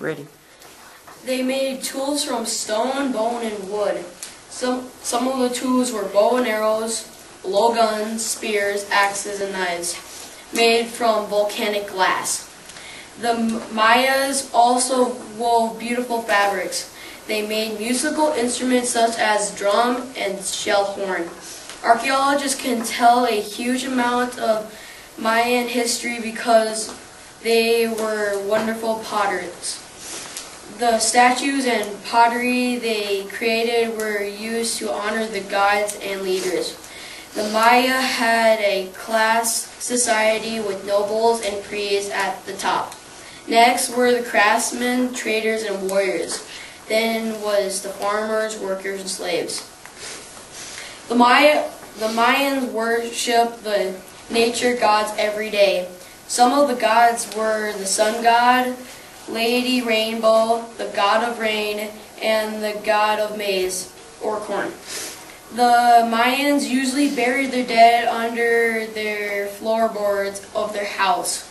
ready. They made tools from stone, bone, and wood. Some, some of the tools were bow and arrows, blowguns, spears, axes, and knives, made from volcanic glass. The Mayas also wove beautiful fabrics. They made musical instruments such as drum and shell horn. Archaeologists can tell a huge amount of Mayan history because they were wonderful potters. The statues and pottery they created were used to honor the gods and leaders. The Maya had a class society with nobles and priests at the top. Next were the craftsmen, traders, and warriors. Then was the farmers, workers, and slaves. The, Maya, the Mayans worshiped the nature gods every day. Some of the gods were the sun god, Lady Rainbow, the god of rain, and the god of maize or corn. The Mayans usually buried their dead under their floorboards of their house.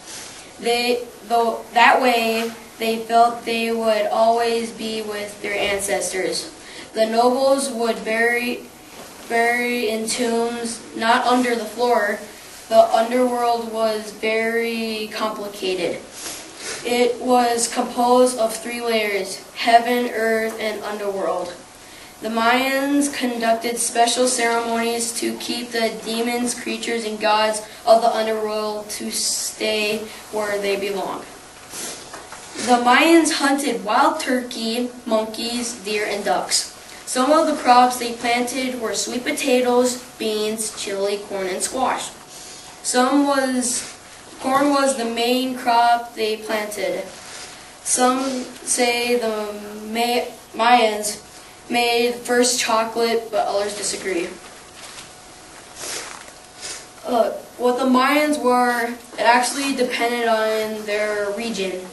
They, though, that way, they felt they would always be with their ancestors. The nobles would bury, bury in tombs not under the floor. The underworld was very complicated. It was composed of three layers, heaven, earth, and underworld. The Mayans conducted special ceremonies to keep the demons, creatures, and gods of the underworld to stay where they belong. The Mayans hunted wild turkey, monkeys, deer, and ducks. Some of the crops they planted were sweet potatoes, beans, chili, corn, and squash. Some was corn was the main crop they planted. Some say the May, Mayans made first chocolate, but others disagree. What the Mayans were, it actually depended on their region.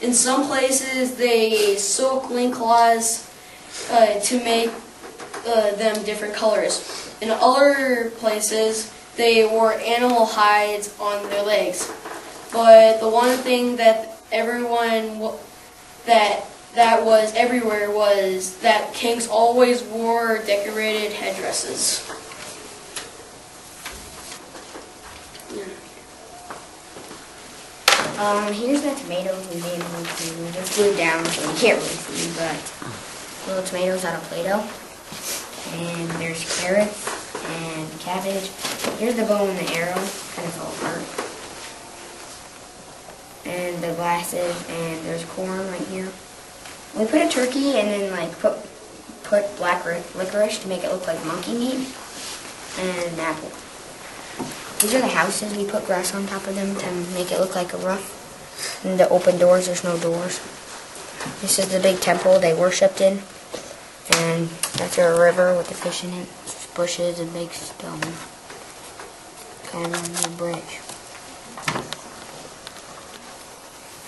In some places, they soak link cloths uh, to make uh, them different colors. In other places, they wore animal hides on their legs. But the one thing that everyone that that was everywhere was that kings always wore decorated headdresses. Um, here's the tomatoes we made. It's glued down so you can't really see, but little tomatoes out of Play-Doh. And there's carrots cabbage. Here's the bow and the arrow, kind of fell apart. And the glasses, and there's corn right here. We put a turkey and then like put put black licorice to make it look like monkey meat, and an apple. These are the houses. We put grass on top of them to make it look like a roof. And the open doors, there's no doors. This is the big temple they worshipped in. And that's a river with the fish in it. Just bushes and big stone. Kind of a bridge.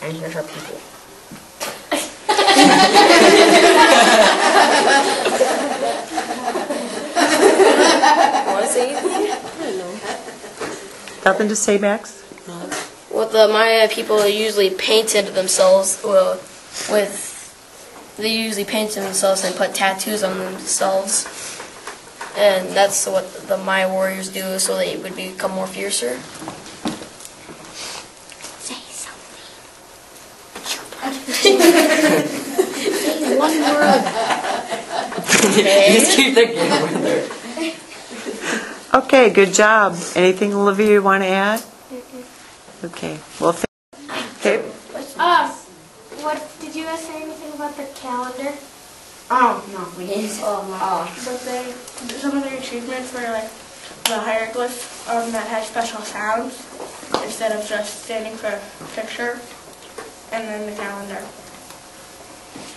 And here's our people. Want to say anything? Nothing to say, Max? No. Well, the Maya people usually painted themselves well, with, they usually painted themselves and put tattoos on themselves. And that's what the Maya warriors do so they would become more fiercer. Say something. Say one word. Just keep the game with her. Okay, good job. Anything, Olivia, you want to add? Okay, well, th- okay. Um, what did you guys say anything about the calendar? Oh, no, we didn't. Oh, Oh. But they, some of their achievements were like the hieroglyph um, that had special sounds instead of just standing for a picture, and then the calendar.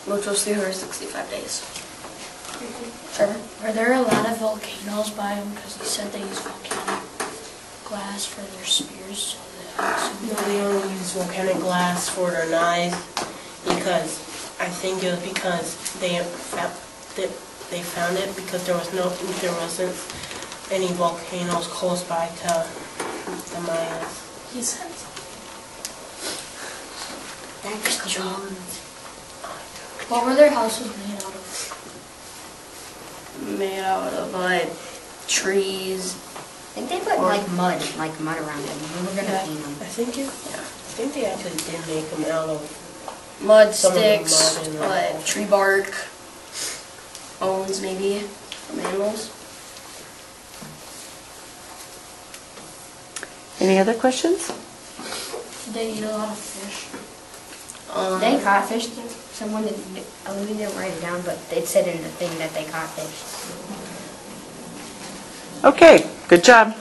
Which was 365 days. Trevor? Are there a lot of volcanoes by them? Because he said they use volcanic glass for their spears. So that No, they only use volcanic glass for their knives because I think it was because they found that they found it because there was no there wasn't any volcanoes close by to the Mayas. he said Thanks, John. What were their houses made out of? Made out of like trees. I think they put like mud, like mud around them. We were gonna Yeah, paint them. I think it, I think they actually did make them out of, Mud Some sticks, mud uh, like tree bark, bones maybe from animals. Any other questions? They eat a lot of fish? Um, They caught fish. Someone didn't, Olivia didn't write it down, but it said in the thing that they caught fish. Okay, good job.